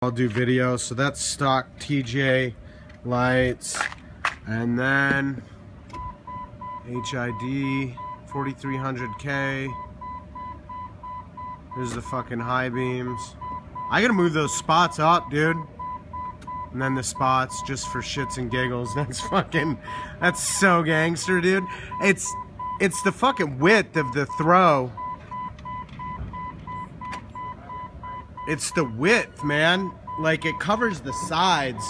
I'll do video. So that's stock TJ lights. And then HID 4300K. There's the fucking high beams. I gotta move those spots up, dude. And then the spots just for shits and giggles. That's fucking, that's so gangster, dude. It's, it's the fucking width of the throw. It's the width, man. Like it covers the sides.